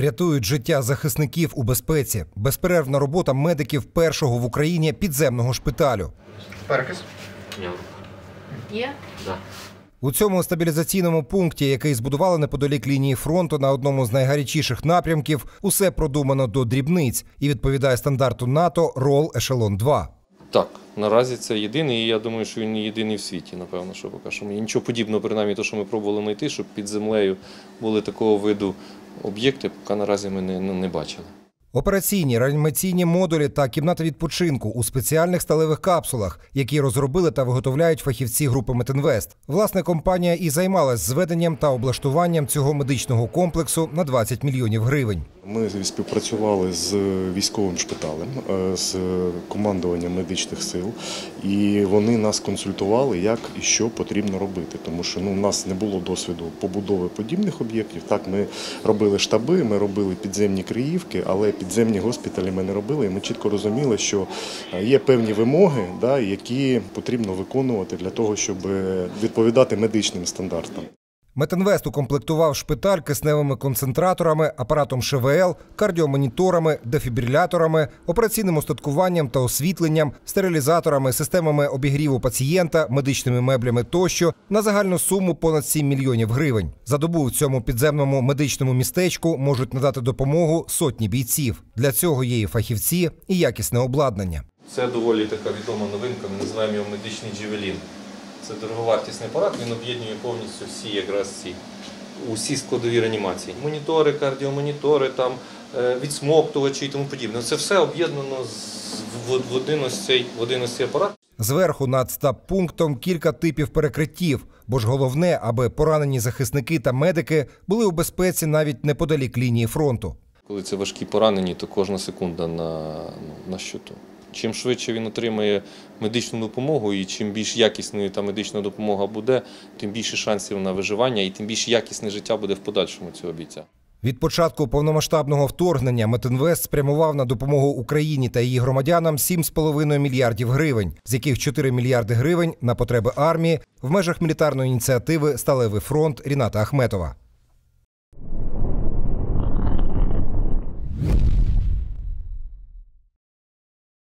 Рятують життя захисників у безпеці. Безперервна робота медиків першого в Україні підземного шпиталю. Перекис. Є? У цьому стабілізаційному пункті, який збудували неподалік лінії фронту на одному з найгарячіших напрямків, усе продумано до дрібниць і відповідає стандарту НАТО Рол Ешелон 2 Так, наразі це єдиний, і я думаю, що він єдиний в світі, напевно, що поки що. Нічого подібного, принаймні, то, що ми пробували знайти, щоб під землею були такого виду об'єкти, поки наразі ми не, не, не бачили. Операційні реанімаційні модулі та кімната відпочинку у спеціальних сталевих капсулах, які розробили та виготовляють фахівці групи Метинвест. Власне, компанія і займалась зведенням та облаштуванням цього медичного комплексу на 20 мільйонів гривень. Ми співпрацювали з військовим шпиталем, е, з командуванням медичних сил, і вони нас консультували, як і що потрібно робити. Тому що ну, у нас не було досвіду побудови подібних об'єктів. Так, ми робили штаби, ми робили підземні криївки, але підземні госпіталі ми не робили. І ми чітко розуміли, що е, є певні вимоги, да, які потрібно виконувати для того, щоб е, відповідати медичним стандартам. Метинвест укомплектував шпиталь кисневими концентраторами, апаратом ШВЛ, кардіомоніторами, дефібриляторами, операційним устаткуванням та освітленням, стерилізаторами, системами обігріву пацієнта, медичними меблями тощо на загальну суму понад 7 мільйонів гривень. За добу в цьому підземному медичному містечку можуть надати допомогу сотні бійців. Для цього є і фахівці, і якісне обладнання. Це доволі така відома новинка, ми називаємо його медичний джевелін. Це дороговартісний апарат, він об'єднує повністю всі якраз ці усі складові реанімації. Монітори, кардіомонітори, там, е, відсмоктувачі і тому подібне. Це все об'єднано з- в в один ось цей, в один ось цей апарат. Зверху над стаб-пунктом кілька типів перекриттів, бо ж головне, аби поранені захисники та медики були у безпеці навіть неподалік лінії фронту. Коли це важкі поранені, то кожна секунда на, ну, на щоту. Чим швидше він отримає медичну допомогу, і чим більш якісною та медична допомога буде, тим більше шансів на виживання і тим більш якісне життя буде в подальшому цього бійця. Від початку повномасштабного вторгнення Метинвест спрямував на допомогу Україні та її громадянам 7,5 мільярдів гривень, з яких 4 мільярди гривень на потреби армії в межах мілітарної ініціативи Сталевий фронт Ріната Ахметова.